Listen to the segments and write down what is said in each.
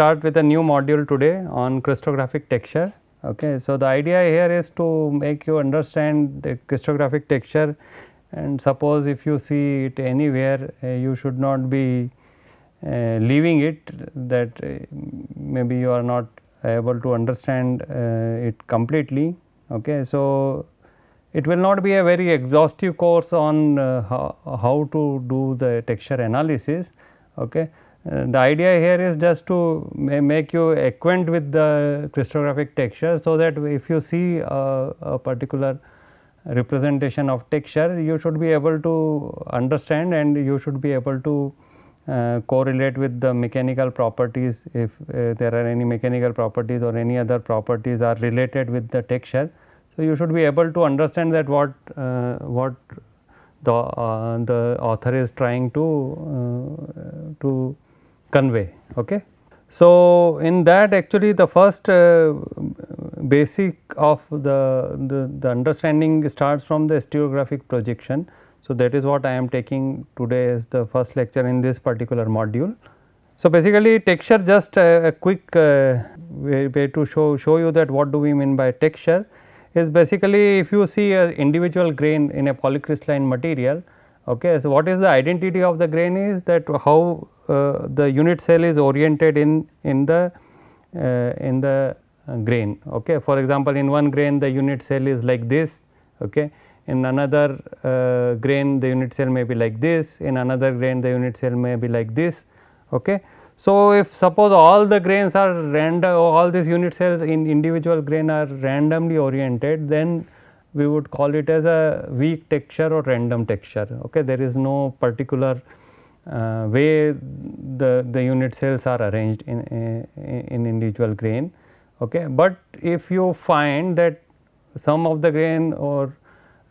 Start with a new module today on crystallographic texture. Okay, so the idea here is to make you understand the crystallographic texture and suppose if you see it anywhere uh, you should not be uh, leaving it that uh, maybe you are not able to understand uh, it completely. Okay, so it will not be a very exhaustive course on uh, how, how to do the texture analysis. Okay. Uh, the idea here is just to ma make you acquaint with the crystallographic texture so that if you see a, a particular representation of texture you should be able to understand and you should be able to uh, correlate with the mechanical properties if uh, there are any mechanical properties or any other properties are related with the texture. So, you should be able to understand that what uh, what the uh, the author is trying to uh, to convey. Okay. So, in that actually the first uh, basic of the, the, the understanding starts from the stereographic projection. So, that is what I am taking today as the first lecture in this particular module. So, basically texture just a, a quick uh, way, way to show, show you that what do we mean by texture is basically if you see a individual grain in a polycrystalline material. Okay, so, what is the identity of the grain is that how uh, the unit cell is oriented in, in the uh, in the grain. Okay. For example, in one grain the unit cell is like this, okay. in another uh, grain the unit cell may be like this, in another grain the unit cell may be like this. Okay. So, if suppose all the grains are random, all these unit cells in individual grain are randomly oriented, then we would call it as a weak texture or random texture. Okay. There is no particular uh, way the, the unit cells are arranged in, in, in individual grain. Okay. But if you find that some of the grain or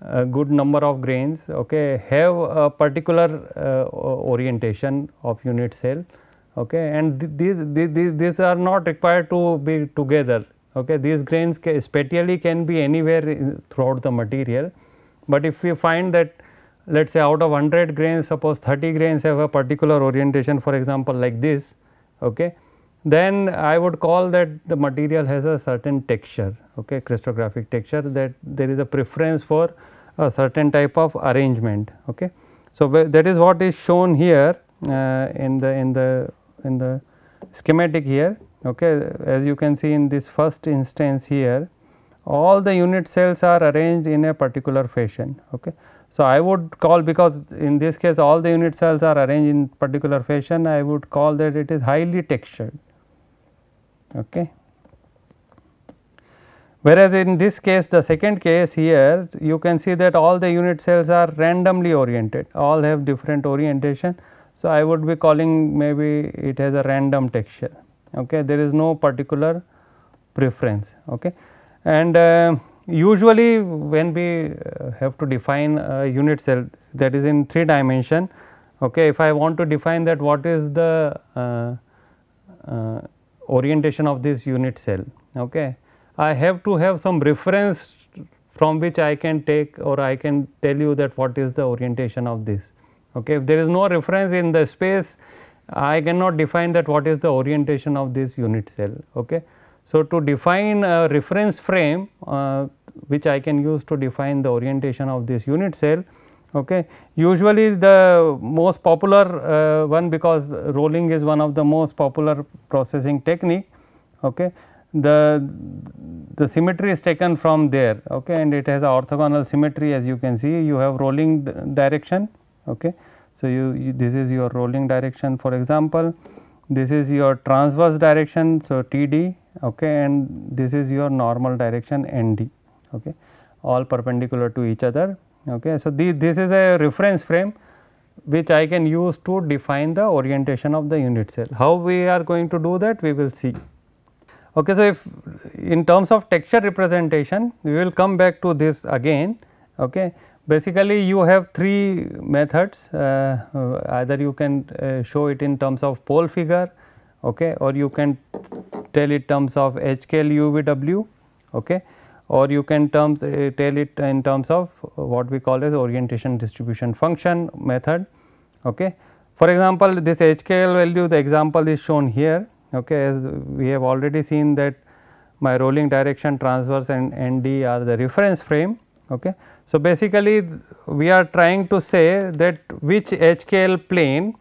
a good number of grains okay, have a particular uh, orientation of unit cell okay, and th these, these, these are not required to be together. Okay. These grains ca spatially can be anywhere throughout the material, but if we find that let us say out of 100 grains suppose 30 grains have a particular orientation for example like this okay then I would call that the material has a certain texture okay crystallographic texture that there is a preference for a certain type of arrangement okay so that is what is shown here uh, in the in the in the schematic here okay as you can see in this first instance here all the unit cells are arranged in a particular fashion okay so, I would call because in this case all the unit cells are arranged in particular fashion I would call that it is highly textured. Okay. Whereas, in this case the second case here you can see that all the unit cells are randomly oriented all have different orientation. So, I would be calling maybe it has a random texture okay there is no particular preference. Okay and uh, usually when we uh, have to define a unit cell that is in 3 dimension okay if i want to define that what is the uh, uh, orientation of this unit cell okay i have to have some reference from which i can take or i can tell you that what is the orientation of this. Okay if there is no reference in the space i cannot define that what is the orientation of this unit cell okay so, to define a reference frame uh, which I can use to define the orientation of this unit cell. Okay. Usually the most popular uh, one because rolling is one of the most popular processing technique. Okay. The, the symmetry is taken from there okay, and it has orthogonal symmetry as you can see you have rolling direction. Okay. So, you, you this is your rolling direction for example, this is your transverse direction. So, T d okay, and this is your normal direction N d okay, all perpendicular to each other Okay. So, the, this is a reference frame which I can use to define the orientation of the unit cell. How we are going to do that we will see. Okay, so, if in terms of texture representation we will come back to this again. Okay. Basically you have three methods uh, either you can uh, show it in terms of pole figure okay, or you can tell it in terms of HKL UVW okay, or you can terms uh, tell it in terms of what we call as orientation distribution function method. Okay. For example, this HKL value the example is shown here okay, as we have already seen that my rolling direction transverse and ND are the reference frame. Okay. So, basically we are trying to say that which HKL plane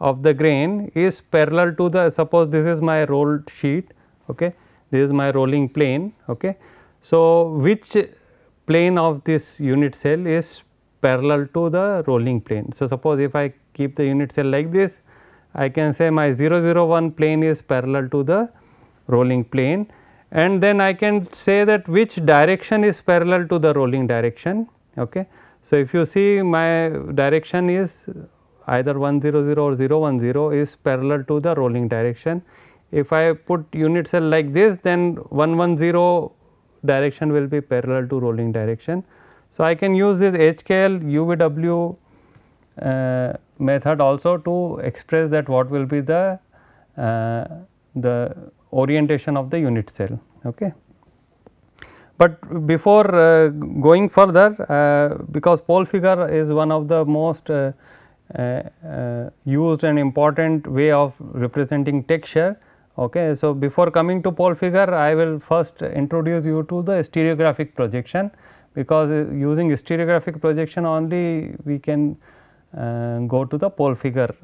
of the grain is parallel to the suppose this is my rolled sheet okay? This is my rolling plane okay? So which plane of this unit cell is parallel to the rolling plane? So suppose if i keep the unit cell like this i can say my 001 plane is parallel to the rolling plane and then i can say that which direction is parallel to the rolling direction okay so if you see my direction is either 100 or 010 is parallel to the rolling direction. If I put unit cell like this then 110 direction will be parallel to rolling direction. So, I can use this HKL UVW uh, method also to express that what will be the uh, the orientation of the unit cell. Okay. But before uh, going further uh, because pole figure is one of the most uh, uh, uh, used and important way of representing texture. Okay. So, before coming to pole figure I will first introduce you to the stereographic projection because uh, using stereographic projection only we can go to the pole figure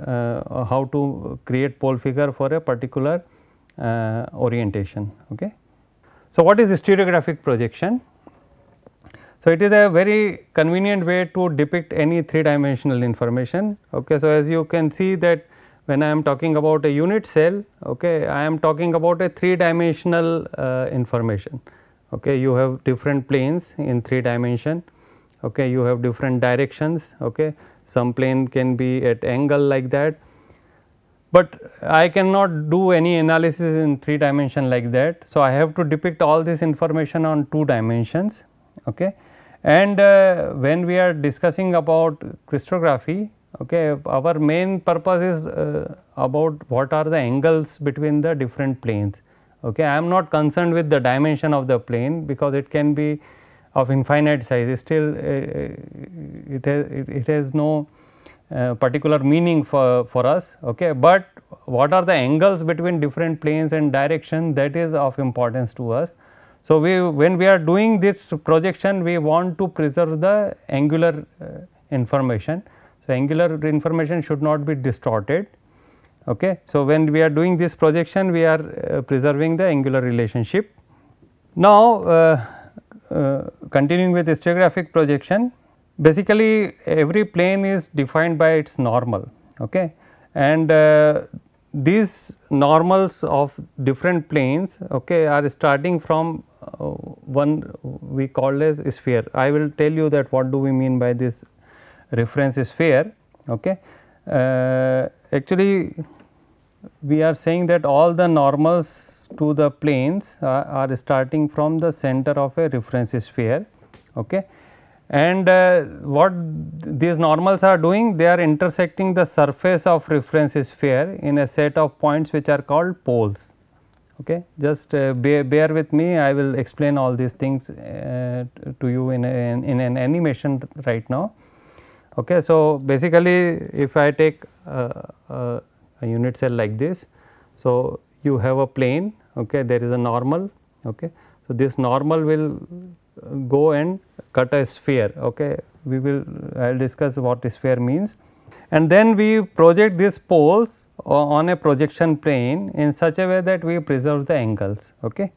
how to create pole figure for a particular orientation. Okay. So, what is the stereographic projection? So, it is a very convenient way to depict any three dimensional information. Okay. So, as you can see that when I am talking about a unit cell, okay, I am talking about a three dimensional uh, information. Okay. You have different planes in three dimension, okay. you have different directions, okay. some plane can be at angle like that, but I cannot do any analysis in three dimension like that. So, I have to depict all this information on two dimensions. Okay. And uh, when we are discussing about crystallography, okay, our main purpose is uh, about what are the angles between the different planes. Okay. I am not concerned with the dimension of the plane because it can be of infinite size, still uh, uh it, has, it, has no uh, particular meaning for, for us, okay. but what are the angles between different planes and direction that is of importance to us. So, we when we are doing this projection we want to preserve the angular uh, information. So, angular information should not be distorted. Okay. So, when we are doing this projection we are uh, preserving the angular relationship. Now, uh, uh continuing with stereographic projection basically every plane is defined by its normal okay and uh, these normals of different planes okay are starting from uh, one we call as sphere. I will tell you that what do we mean by this reference sphere. Okay. Uh, actually, we are saying that all the normals to the planes are, are starting from the center of a reference sphere. Okay. And uh, what these normals are doing? They are intersecting the surface of reference sphere in a set of points which are called poles okay just uh, bear, bear, with me I will explain all these things uh, to you in, a, in an animation right now. Okay. So, basically if I take a unit cell like this, so you have a plane okay there is a normal okay. So, this normal will go and cut a sphere okay we will I will discuss what sphere means and then we project these poles on a projection plane in such a way that we preserve the angles. Okay.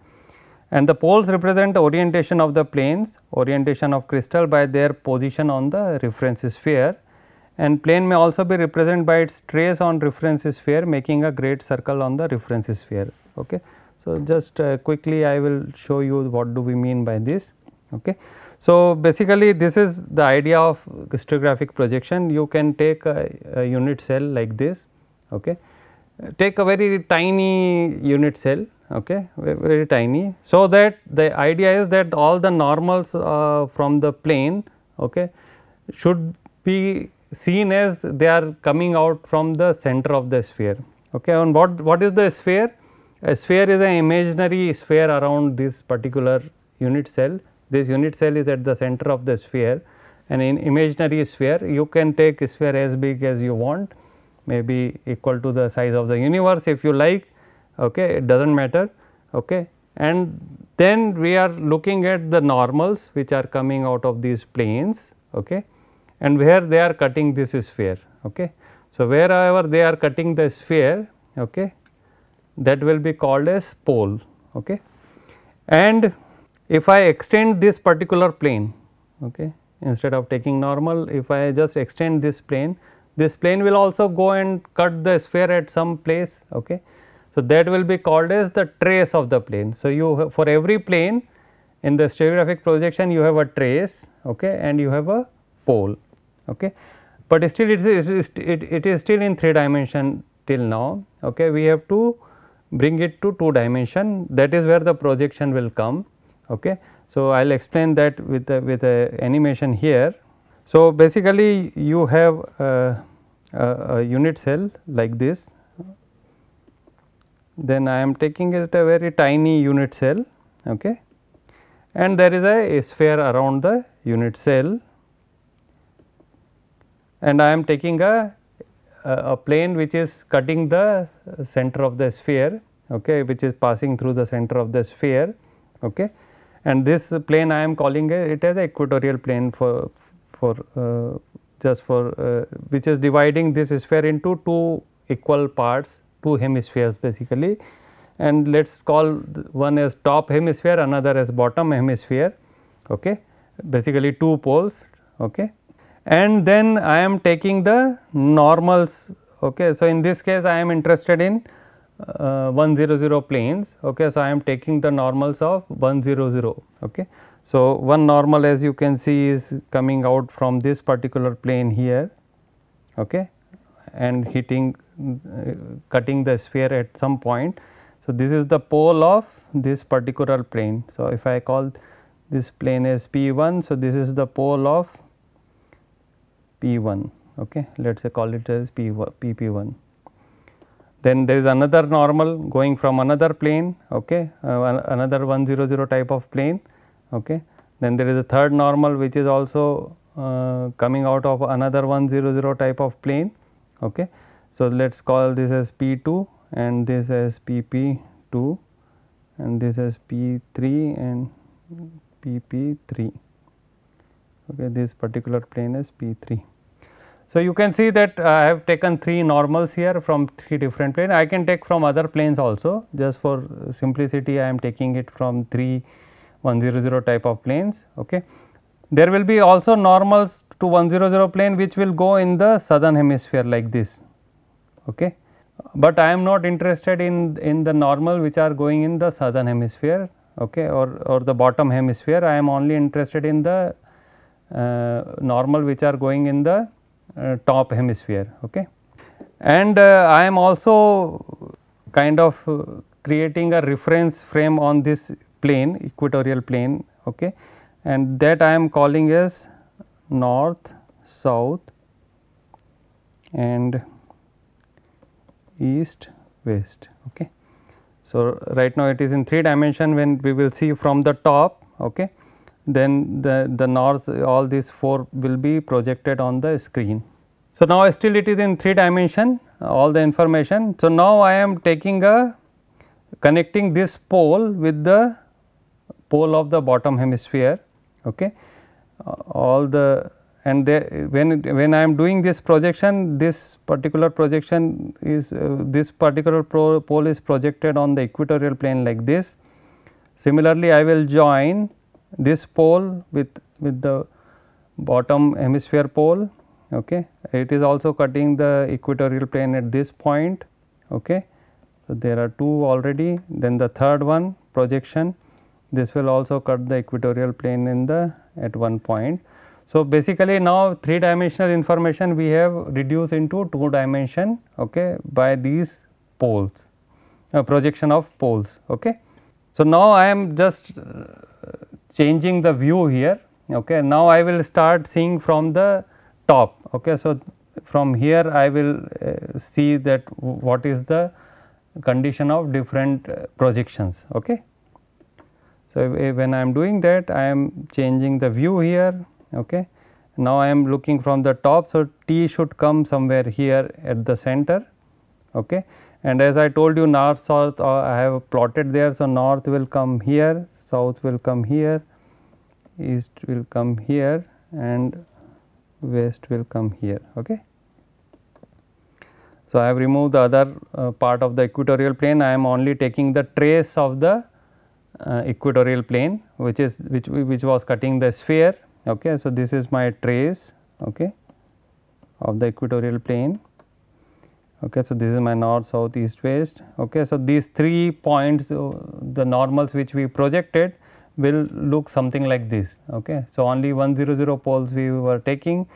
And the poles represent the orientation of the planes, orientation of crystal by their position on the reference sphere and plane may also be represented by its trace on reference sphere making a great circle on the reference sphere. Okay. So, just uh, quickly I will show you what do we mean by this. Okay. So, basically this is the idea of crystallographic projection. You can take a, a unit cell like this okay. take a very tiny unit cell okay very, very tiny. So that the idea is that all the normals uh, from the plane okay should be seen as they are coming out from the center of the sphere okay. And what what is the sphere? A sphere is an imaginary sphere around this particular unit cell this unit cell is at the center of the sphere. And in imaginary sphere you can take a sphere as big as you want maybe equal to the size of the universe if you like okay? It does not matter okay? And then we are looking at the normals which are coming out of these planes okay? And where they are cutting this sphere okay? So wherever they are cutting the sphere okay? That will be called as pole okay? And if i extend this particular plane okay instead of taking normal if i just extend this plane this plane will also go and cut the sphere at some place okay. So that will be called as the trace of the plane. So you for every plane in the stereographic projection you have a trace okay and you have a pole okay. But still it is it, it is still in 3 dimension till now okay. We have to bring it to 2 dimension. That is where the projection will come okay? So i'll explain that with with a animation here. So basically you have a, a, a unit cell like this. Then I am taking it a very tiny unit cell okay? And there is a sphere around the unit cell. And I am taking a, a plane which is cutting the center of the sphere okay, which is passing through the center of the sphere okay. And this plane I am calling a, it as equatorial plane for, for uh, just for uh, which is dividing this sphere into two equal parts two hemispheres basically and let us call one as top hemisphere another as bottom hemisphere okay basically two poles okay and then I am taking the normals. Okay. So, in this case I am interested in uh, 100 planes. Okay. So, I am taking the normals of 100. Okay. So, one normal as you can see is coming out from this particular plane here okay, and hitting uh, cutting the sphere at some point. So, this is the pole of this particular plane. So, if I call this plane as P 1. So, this is the pole of P1 okay let us say call it as P PP1. Then there is another normal going from another plane okay uh, another 100 type of plane okay. Then there is a third normal which is also uh, coming out of another 100 type of plane okay. So let us call this as P2 and this as PP2 and this as P3 and PP3 okay this particular plane is P3. So, you can see that I have taken 3 normals here from 3 different planes. I can take from other planes also just for simplicity I am taking it from 3 100 type of planes. Okay. There will be also normals to 100 plane which will go in the southern hemisphere like this. Okay. But I am not interested in, in the normal which are going in the southern hemisphere okay, or, or the bottom hemisphere. I am only interested in the uh, normal which are going in the top hemisphere. Okay. And uh, I am also kind of uh, creating a reference frame on this plane equatorial plane okay, and that I am calling as north, south and east, west. Okay. So, right now it is in 3 dimension when we will see from the top okay, then the, the north all these 4 will be projected on the screen. So, now still it is in 3 dimension all the information. So, now I am taking a connecting this pole with the pole of the bottom hemisphere okay. All the and when when I am doing this projection this particular projection is uh, this particular pole is projected on the equatorial plane like this. Similarly, I will join this pole with, with the bottom hemisphere pole okay. It is also cutting the equatorial plane at this point okay. So, there are two already then the third one projection this will also cut the equatorial plane in the at one point. So, basically now 3 dimensional information we have reduced into 2 dimension okay, by these poles uh, projection of poles. Okay. So, now I am just uh, changing the view here okay. now I will start seeing from the top. Okay. So, from here I will uh, see that what is the condition of different uh, projections. Okay. So, when I am doing that I am changing the view here okay. Now, I am looking from the top. So, T should come somewhere here at the center okay. and as I told you north south uh, I have plotted there. So, north will come here, south will come here, east will come here and west will come here. Okay. So, I have removed the other uh, part of the equatorial plane I am only taking the trace of the uh, equatorial plane which is which which was cutting the sphere Okay. So, this is my trace okay, of the equatorial plane. Okay. So, this is my north, south, east, west. Okay. So, these three points uh, the normals which we projected will look something like this. Okay. So, only 1 0 0 poles we were taking.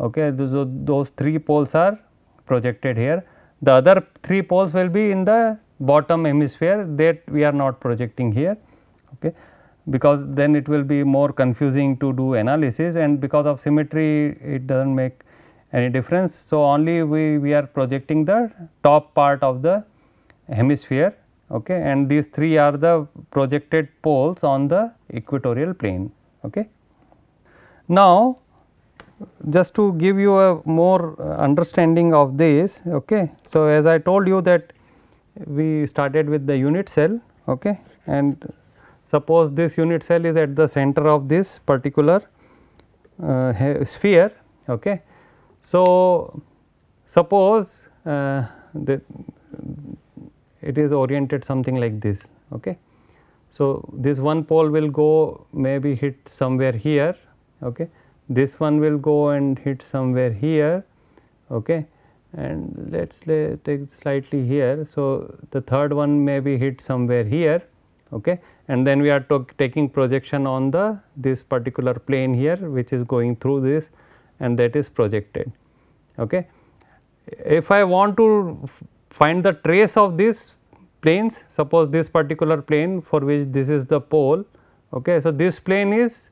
Okay. Those, those three poles are projected here. The other three poles will be in the bottom hemisphere that we are not projecting here. Okay because then it will be more confusing to do analysis and because of symmetry it does not make any difference. So, only we, we are projecting the top part of the hemisphere okay, and these three are the projected poles on the equatorial plane. Okay. Now, just to give you a more understanding of this. Okay. So, as I told you that we started with the unit cell okay, and Suppose this unit cell is at the center of this particular uh, sphere. Okay. So, suppose uh, it is oriented something like this. Okay. So, this one pole will go maybe hit somewhere here. Okay. This one will go and hit somewhere here. Okay. And let us take slightly here. So, the third one may be hit somewhere here. Okay and then we are taking projection on the this particular plane here which is going through this and that is projected. Okay. If I want to find the trace of these planes suppose this particular plane for which this is the pole. Okay. So, this plane is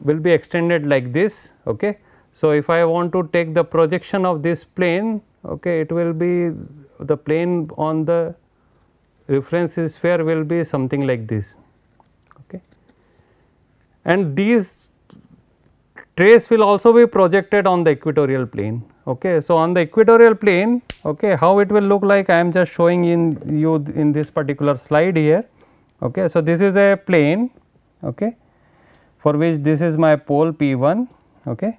will be extended like this. Okay. So, if I want to take the projection of this plane okay, it will be the plane on the reference sphere will be something like this okay and these trace will also be projected on the equatorial plane okay so on the equatorial plane okay how it will look like i am just showing in you in this particular slide here okay so this is a plane okay for which this is my pole p1 okay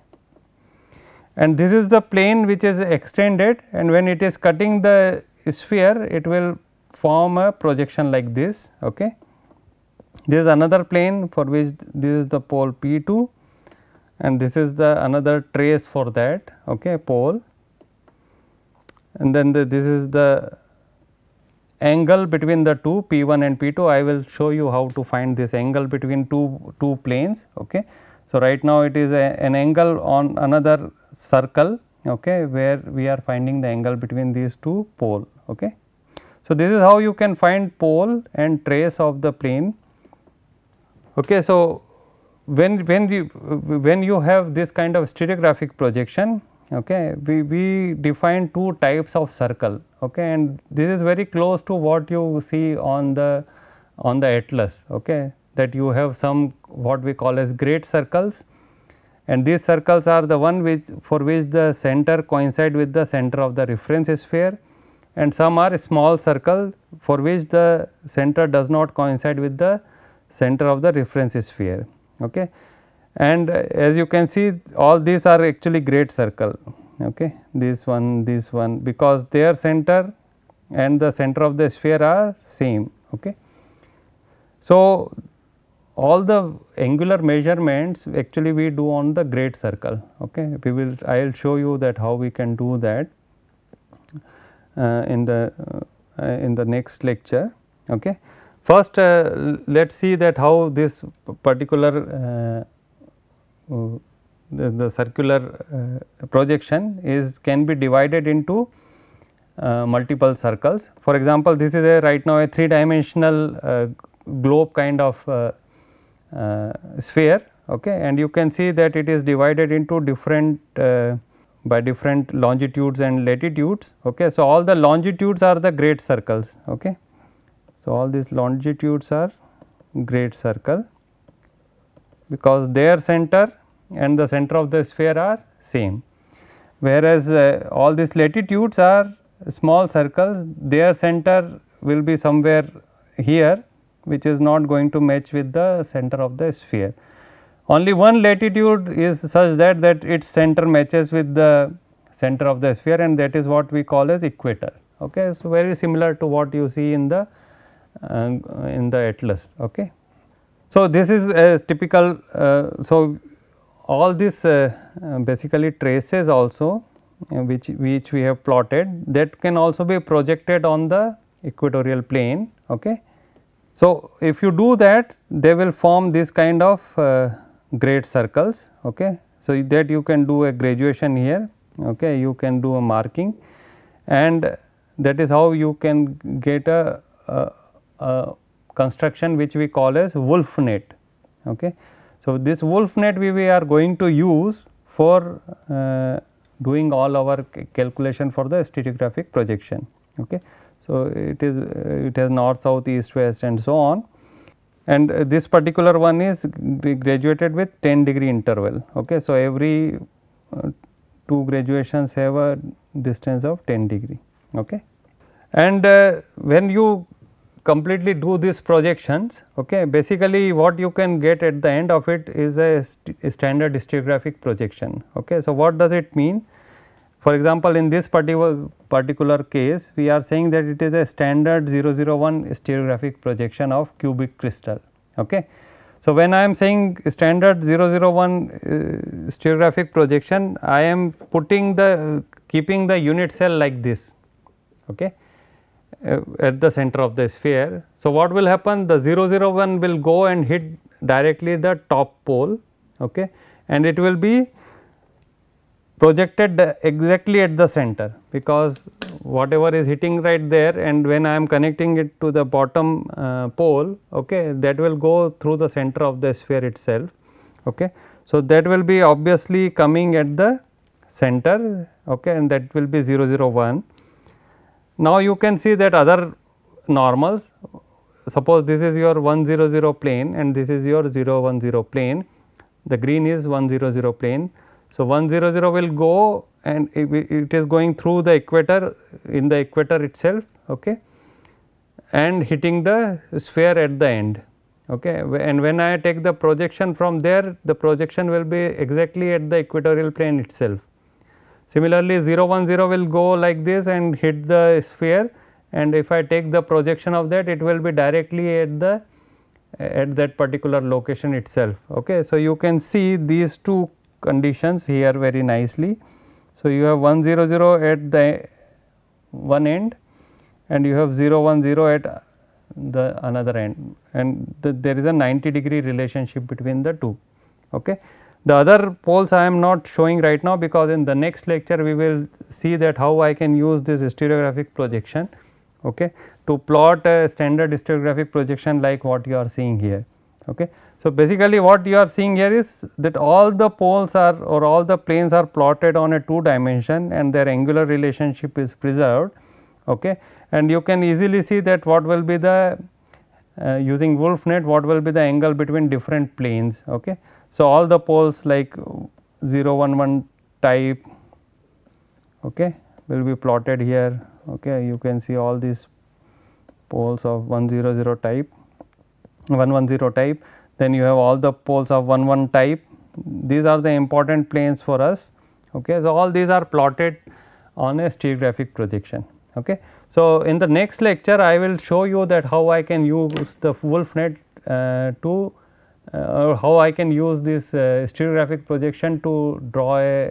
and this is the plane which is extended and when it is cutting the sphere it will form a projection like this. Okay. This is another plane for which this is the pole P 2 and this is the another trace for that okay, pole and then the, this is the angle between the two P 1 and P 2 I will show you how to find this angle between two, two planes. Okay. So, right now it is a, an angle on another circle okay, where we are finding the angle between these two pole. Okay. So, this is how you can find pole and trace of the plane. Okay, so, when when you when you have this kind of stereographic projection okay we, we define two types of circle okay and this is very close to what you see on the on the atlas okay that you have some what we call as great circles and these circles are the one which for which the center coincide with the center of the reference sphere and some are small circle for which the center does not coincide with the center of the reference sphere. Okay. And uh, as you can see all these are actually great circle, okay. this one, this one because their center and the center of the sphere are same. Okay. So, all the angular measurements actually we do on the great circle. Okay. We will I will show you that how we can do that. Uh, in the uh, in the next lecture. Okay. First uh, let us see that how this particular uh, uh, the, the, circular uh, projection is can be divided into uh, multiple circles. For example, this is a right now a three dimensional uh, globe kind of sphere okay, and you can see that it is divided into different by different longitudes and latitudes. Okay. So, all the longitudes are the great circles. Okay. So, all these longitudes are great circle because their center and the center of the sphere are same. Whereas, uh, all these latitudes are small circles their center will be somewhere here which is not going to match with the center of the sphere. Only one latitude is such that that its center matches with the center of the sphere and that is what we call as equator. Okay. So, very similar to what you see in the in the atlas. Okay. So, this is a typical. Uh, so, all this uh, basically traces also uh, which which we have plotted that can also be projected on the equatorial plane. Okay. So, if you do that they will form this kind of uh, great circles. Okay. So, that you can do a graduation here, okay. you can do a marking and that is how you can get a, a, a construction which we call as Wulff net. Okay. So, this Wulff net we, we are going to use for uh, doing all our calculation for the stereographic projection. Okay. So, it is uh, it has north, south, east, west and so on and uh, this particular one is graduated with 10 degree interval. Okay. So, every uh, two graduations have a distance of 10 degree. Okay. And uh, when you completely do these projections, okay, basically what you can get at the end of it is a, st a standard stereographic projection. Okay. So, what does it mean? For example, in this particular particular case, we are saying that it is a standard 001 stereographic projection of cubic crystal. Okay. So, when I am saying standard 001 uh, stereographic projection, I am putting the keeping the unit cell like this okay, at the center of the sphere. So, what will happen? The 001 will go and hit directly the top pole okay, and it will be projected exactly at the center because whatever is hitting right there and when I am connecting it to the bottom uh, pole okay, that will go through the center of the sphere itself. Okay. So, that will be obviously coming at the center okay, and that will be 001. Now, you can see that other normals suppose this is your 100 plane and this is your 010 plane the green is 100 plane so, 100 will go and it is going through the equator in the equator itself okay, and hitting the sphere at the end. Okay. And when I take the projection from there, the projection will be exactly at the equatorial plane itself. Similarly, 0 1 0 will go like this and hit the sphere and if I take the projection of that it will be directly at the at that particular location itself. Okay. So, you can see these two conditions here very nicely. So, you have 1 0 0 at the one end and you have 0 1 0 at the another end and the, there is a 90 degree relationship between the two. Okay. The other poles I am not showing right now because in the next lecture we will see that how I can use this stereographic projection okay, to plot a standard stereographic projection like what you are seeing here. Okay. So, basically what you are seeing here is that all the poles are or all the planes are plotted on a 2 dimension and their angular relationship is preserved okay. and you can easily see that what will be the uh, using Wulff net what will be the angle between different planes okay. So, all the poles like 0 1 1 type okay, will be plotted here okay. you can see all these poles of 100 type 110 type then you have all the poles of 1 1 type these are the important planes for us. Okay. So, all these are plotted on a stereographic projection. Okay. So, in the next lecture I will show you that how I can use the Wulff net uh, to or how I can use this uh, stereographic projection to draw a,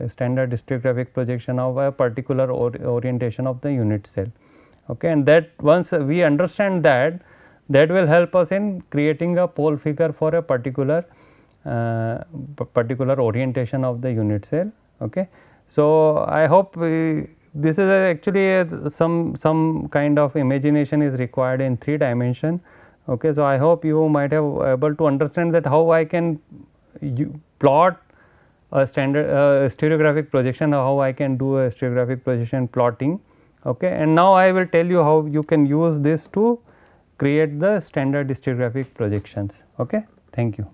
a, standard stereographic projection of a particular or orientation of the unit cell. Okay. And that once we understand that that will help us in creating a pole figure for a particular uh, particular orientation of the unit cell. Okay. So, I hope we, this is actually a, some some kind of imagination is required in 3 dimension. Okay. So, I hope you might have able to understand that how I can plot a standard uh, stereographic projection how I can do a stereographic projection plotting. Okay. And now, I will tell you how you can use this to create the standard stereographic projections. Okay. Thank you.